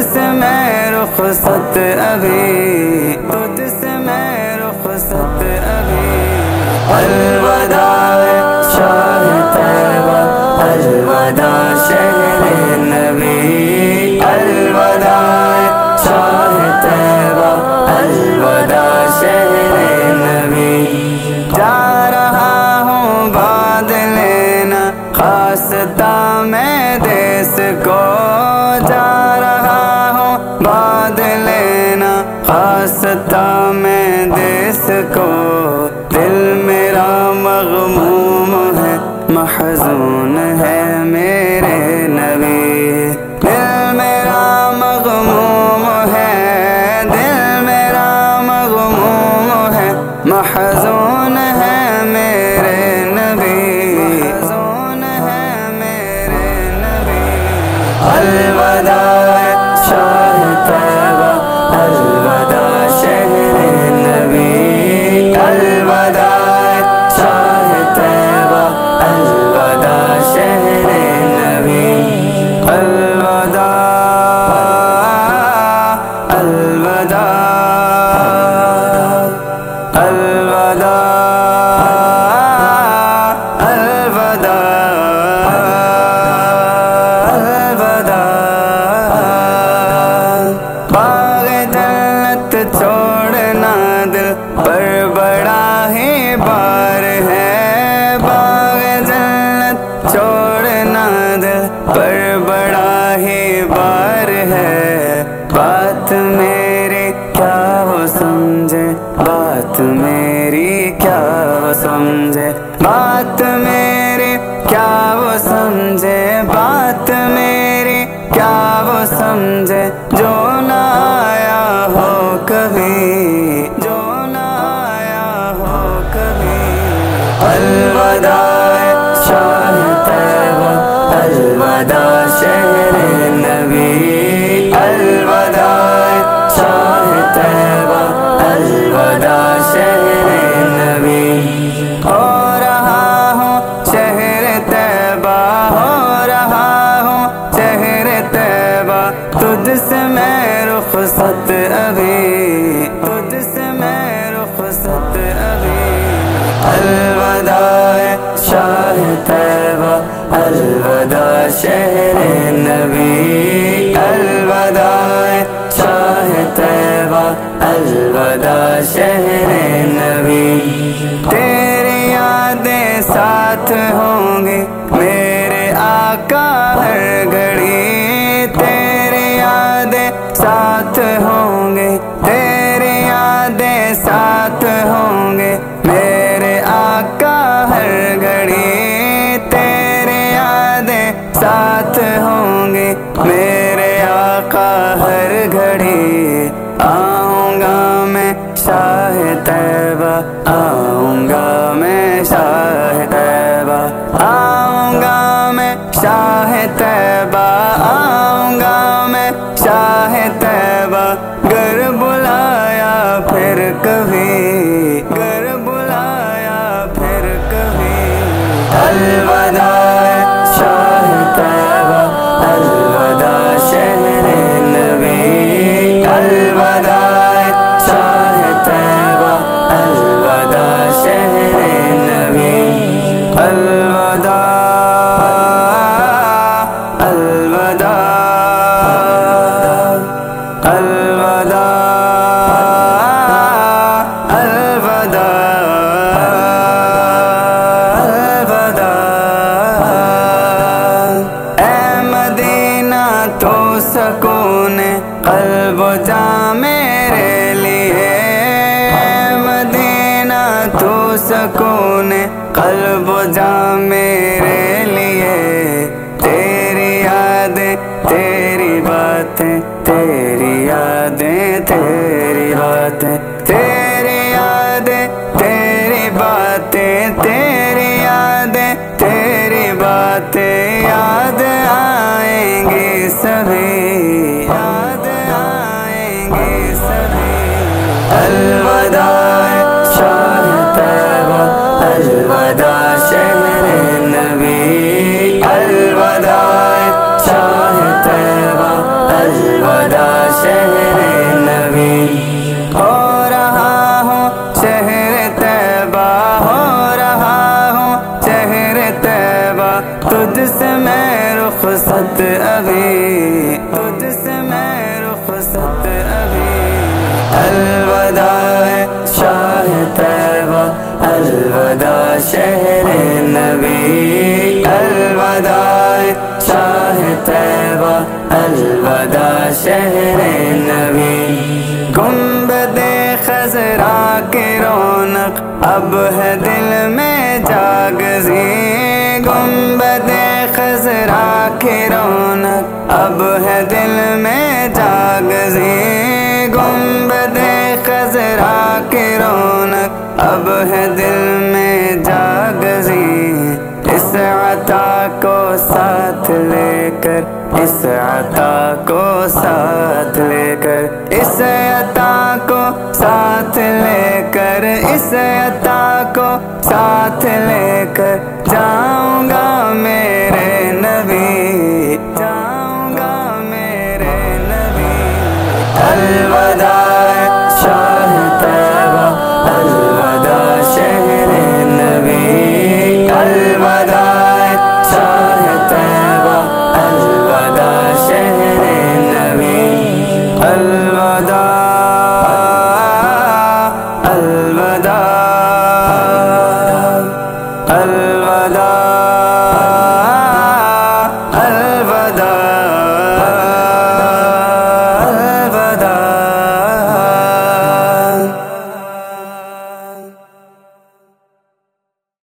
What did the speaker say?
तुझसे मैं रुखसत अभी तुझसे मैं रुखसत अभी। अलविदा। बाद लेना आसता में देश को दिल मेरा मगमूम है, महजून है मेरे नबी। दिल मेरा मगमूम है, दिल मेरा मगमूम है, महजून समझे। बात मेरी क्या वो समझे? बात मेरी क्या वो समझे? रुखसत अभी, तुझसे मैं रुखसत अभी। अलवदा शाह तैबा, अलवदा शहर नबी। अलवदा शाह तैबा, अलवदा शहर नबी। साथ होंगे। मेरे आका हर घड़ी, आऊँगा मैं शाह तैबा, आऊँगा मैं शाह तैबा, आऊँगा मैं शाह तैबा सकून कल्ब जा मेरे लिए। मदीना, तू सकून कल्ब जा मेरे लिए। तेरी यादें, तेरी बातें, तेरी यादें, तेरी बातें, तेरी यादें, तेरी बातें, तेरी यादें, तेरी बातें। सवे तुझसे मैं रुखसत अभी तुझसे मैं रुखसत अभी। अलवदा शाह तैबा, अलवदा शहर नबी। अलवदा शाह तैबा, अलवदा शहर नबी। गुंबद खजरा के रौनक अब है दिल में जागजी। की रौनक, अब है दिल में जागजी गुंबद खजरा की रौनक, अब है दिल में जागजी इस अता को साथ लेकर, इस अता को साथ लेकर, इस अता को साथ लेकर, इस अता को साथ लेकर जाऊँगा अलवदा अलवदा